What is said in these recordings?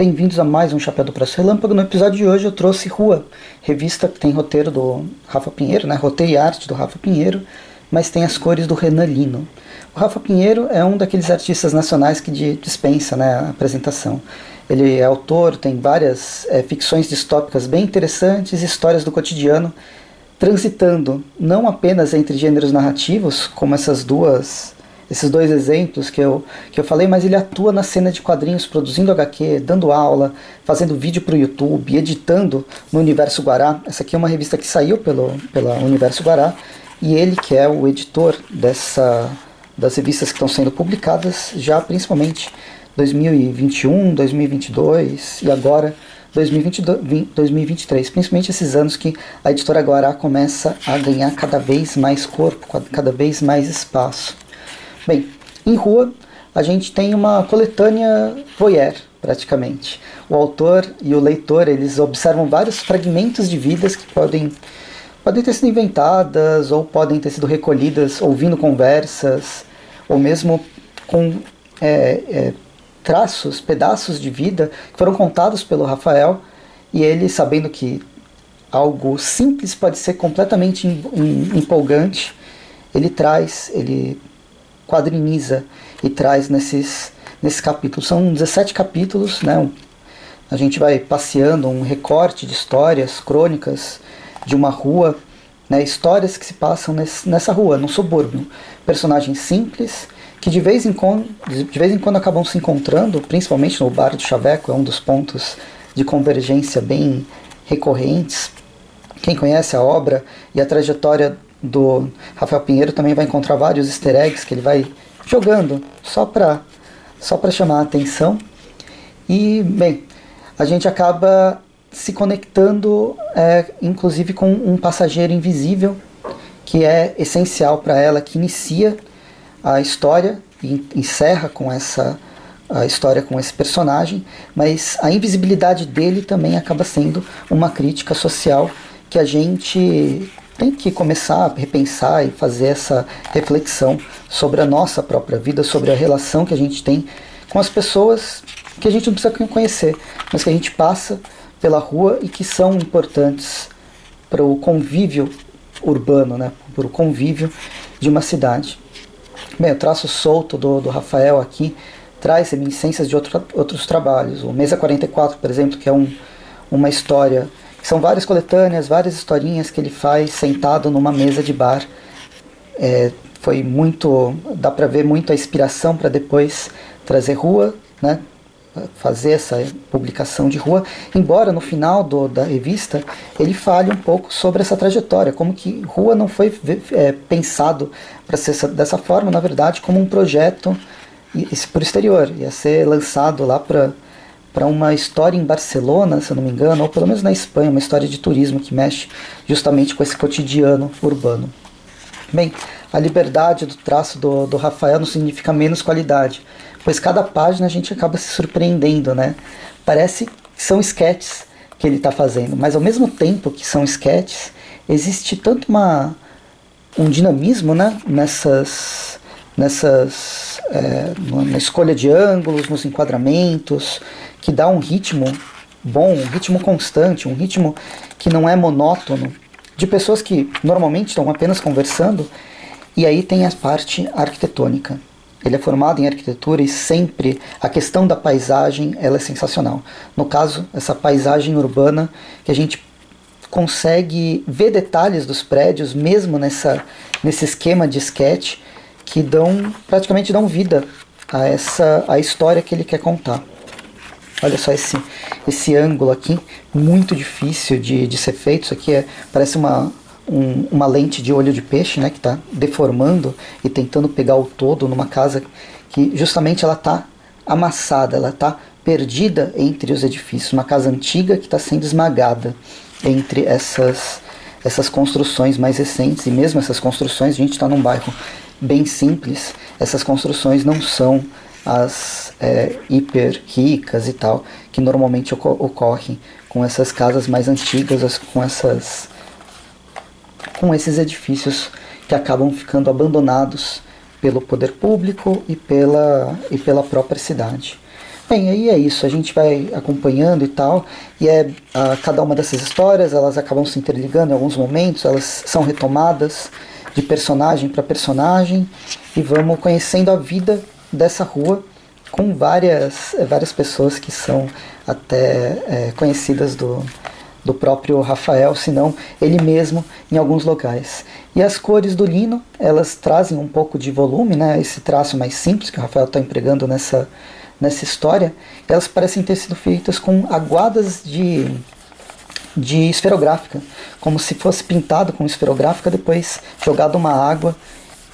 bem-vindos a mais um Chapéu do Preço Relâmpago. No episódio de hoje eu trouxe Rua, revista que tem roteiro do Rafa Pinheiro, né? roteiro e arte do Rafa Pinheiro, mas tem as cores do Renan Lino. O Rafa Pinheiro é um daqueles artistas nacionais que dispensa né, a apresentação. Ele é autor, tem várias é, ficções distópicas bem interessantes, histórias do cotidiano, transitando não apenas entre gêneros narrativos, como essas duas esses dois exemplos que eu, que eu falei, mas ele atua na cena de quadrinhos, produzindo HQ, dando aula, fazendo vídeo para o YouTube, editando no Universo Guará. Essa aqui é uma revista que saiu pelo pela Universo Guará, e ele que é o editor dessa das revistas que estão sendo publicadas, já principalmente 2021, 2022 e agora 2022, 2023, principalmente esses anos que a editora Guará começa a ganhar cada vez mais corpo, cada vez mais espaço. Bem, em rua a gente tem uma coletânea voyeur, praticamente. O autor e o leitor eles observam vários fragmentos de vidas que podem podem ter sido inventadas ou podem ter sido recolhidas ouvindo conversas ou mesmo com é, é, traços, pedaços de vida que foram contados pelo Rafael e ele sabendo que algo simples pode ser completamente empolgante, ele traz, ele quadriniza e traz nesses, nesses capítulos. São 17 capítulos, né? A gente vai passeando um recorte de histórias, crônicas de uma rua, né? histórias que se passam nesse, nessa rua, no subúrbio. Personagens simples que de vez, em quando, de vez em quando acabam se encontrando, principalmente no Bar do Chaveco, é um dos pontos de convergência bem recorrentes. Quem conhece a obra e a trajetória do Rafael Pinheiro também vai encontrar vários easter eggs que ele vai jogando só para só para chamar a atenção. E, bem, a gente acaba se conectando, é, inclusive, com um passageiro invisível, que é essencial para ela, que inicia a história e encerra com essa a história com esse personagem, mas a invisibilidade dele também acaba sendo uma crítica social que a gente tem que começar a repensar e fazer essa reflexão sobre a nossa própria vida, sobre a relação que a gente tem com as pessoas que a gente não precisa conhecer, mas que a gente passa pela rua e que são importantes para o convívio urbano, né, para o convívio de uma cidade. Bem, o traço solto do, do Rafael aqui traz reminiscências de outro, outros trabalhos. O Mesa 44, por exemplo, que é um, uma história são várias coletâneas, várias historinhas que ele faz sentado numa mesa de bar. É, foi muito, dá para ver muito a inspiração para depois trazer rua, né? fazer essa publicação de rua, embora no final do, da revista ele fale um pouco sobre essa trajetória, como que rua não foi é, pensado para ser dessa forma, na verdade, como um projeto por exterior, ia ser lançado lá para para uma história em Barcelona, se eu não me engano, ou pelo menos na Espanha, uma história de turismo que mexe justamente com esse cotidiano urbano. Bem, a liberdade do traço do, do Rafael não significa menos qualidade, pois cada página a gente acaba se surpreendendo, né? Parece que são sketches que ele está fazendo, mas ao mesmo tempo que são sketches, existe tanto uma, um dinamismo né, nessas, nessas é, na escolha de ângulos, nos enquadramentos, que dá um ritmo bom, um ritmo constante, um ritmo que não é monótono, de pessoas que normalmente estão apenas conversando, e aí tem a parte arquitetônica. Ele é formado em arquitetura e sempre a questão da paisagem ela é sensacional. No caso, essa paisagem urbana que a gente consegue ver detalhes dos prédios mesmo nessa nesse esquema de sketch que dão praticamente dão vida a essa a história que ele quer contar. Olha só esse, esse ângulo aqui, muito difícil de, de ser feito. Isso aqui é, parece uma, um, uma lente de olho de peixe, né, que está deformando e tentando pegar o todo numa casa que justamente ela está amassada, ela está perdida entre os edifícios. Uma casa antiga que está sendo esmagada entre essas, essas construções mais recentes. E mesmo essas construções, a gente está num bairro bem simples, essas construções não são as é, hiper ricas e tal, que normalmente ocor ocorrem com essas casas mais antigas, com essas com esses edifícios que acabam ficando abandonados pelo poder público e pela, e pela própria cidade. Bem, aí é isso, a gente vai acompanhando e tal, e é a, cada uma dessas histórias, elas acabam se interligando em alguns momentos, elas são retomadas de personagem para personagem, e vamos conhecendo a vida dessa rua com várias, várias pessoas que são até é, conhecidas do, do próprio Rafael, se não ele mesmo em alguns locais. E as cores do lino, elas trazem um pouco de volume, né? esse traço mais simples que o Rafael está empregando nessa nessa história, elas parecem ter sido feitas com aguadas de, de esferográfica, como se fosse pintado com esferográfica, depois jogado uma água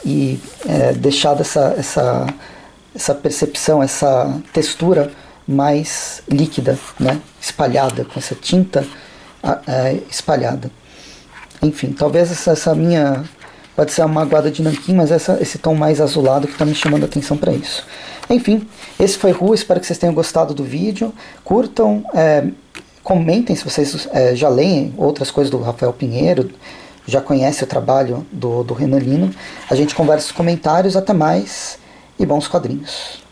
e é, deixado essa, essa, essa percepção, essa textura mais líquida, né? espalhada, com essa tinta é, espalhada. Enfim, talvez essa, essa, minha. Pode ser uma aguada de nanquim, mas essa, esse tom mais azulado que está me chamando a atenção para isso. Enfim, esse foi Ru, espero que vocês tenham gostado do vídeo. Curtam, é, comentem se vocês é, já leem outras coisas do Rafael Pinheiro, já conhecem o trabalho do, do Renalino. A gente conversa nos comentários, até mais e bons quadrinhos.